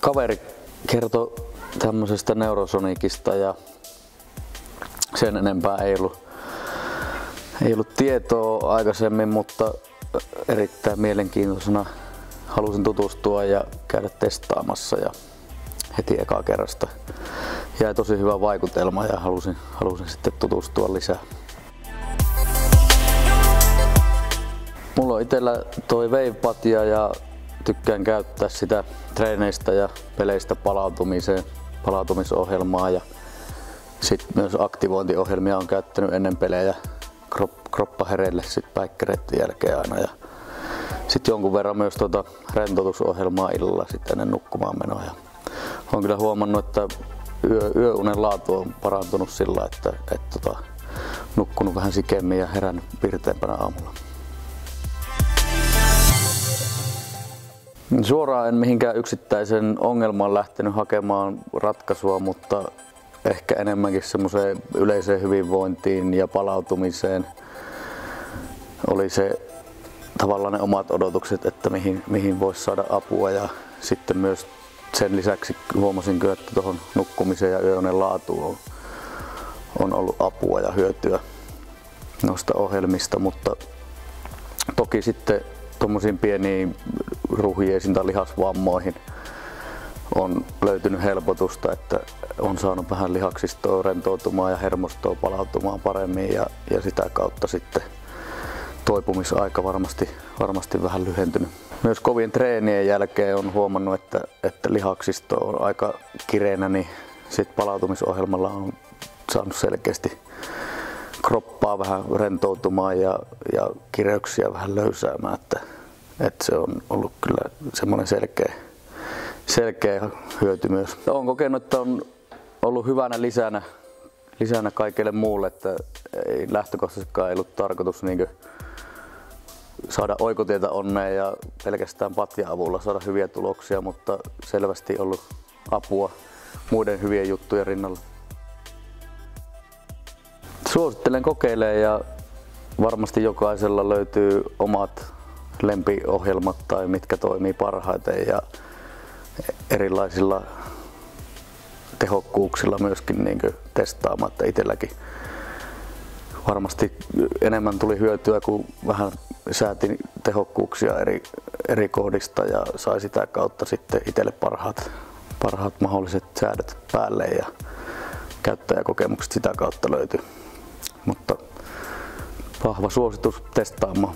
Kaveri kertoi tämmöisestä neurosonikista ja sen enempää ei ollut, ei ollut tietoa aikaisemmin, mutta erittäin mielenkiintoisena halusin tutustua ja käydä testaamassa ja heti eka kerrasta jäi tosi hyvä vaikutelma ja halusin, halusin sitten tutustua lisää. Mulla on itsellä toi Wavepatia ja tykkään käyttää sitä treeneistä ja peleistä palautumiseen, palautumisohjelmaa ja sitten myös aktivointiohjelmia on käyttänyt ennen pelejä kroppahereille sit päikkäreiden jälkeen aina. Ja sitten jonkun verran myös tuota rentoutusohjelmaa illalla sitten ennen nukkumaan menoa. Ja olen kyllä huomannut, että yö, yöunen laatu on parantunut sillä, että, että tota, nukkunut vähän sikemmin ja herännyt pirteämpänä aamulla. Suoraan en mihinkään yksittäisen ongelmaan lähtenyt hakemaan ratkaisua, mutta ehkä enemmänkin semmoiseen yleiseen hyvinvointiin ja palautumiseen oli se tavallaan ne omat odotukset, että mihin, mihin voisi saada apua. Ja sitten myös sen lisäksi huomasin kyllä, että tuohon nukkumiseen ja yöunen laatuun on, on ollut apua ja hyötyä noista ohjelmista, mutta toki sitten tuommoisiin pieniin ruhjeisiin tai lihasvammoihin on löytynyt helpotusta, että on saanut vähän lihaksistoa rentoutumaan ja hermostoa palautumaan paremmin ja, ja sitä kautta sitten toipumisaika varmasti, varmasti vähän lyhentynyt. Myös kovien treenien jälkeen on huomannut, että, että lihaksisto on aika kireänä, niin sit palautumisohjelmalla on saanut selkeästi kroppaa vähän rentoutumaan ja, ja kireyksiä vähän löysäämään. Että, että se on ollut kyllä semmoinen selkeä, selkeä hyöty myös. Olen kokenut, että on ollut hyvänä lisänä, lisänä kaikille muulle, että ei lähtökohtaisestikaan ei ollut tarkoitus niin saada oikotietä onneen ja pelkästään patja avulla saada hyviä tuloksia, mutta selvästi ollut apua muiden hyvien juttujen rinnalla. Suosittelen kokeilemaan ja varmasti jokaisella löytyy omat lempiohjelmat tai mitkä toimii parhaiten ja erilaisilla tehokkuuksilla myöskin niin testaamatta itselläkin. Varmasti enemmän tuli hyötyä, kun vähän säätin tehokkuuksia eri, eri koodista ja sai sitä kautta sitten itselle parhaat, parhaat mahdolliset säädöt päälle ja käyttäjäkokemukset sitä kautta löytyi. Mutta vahva suositus testaamaan.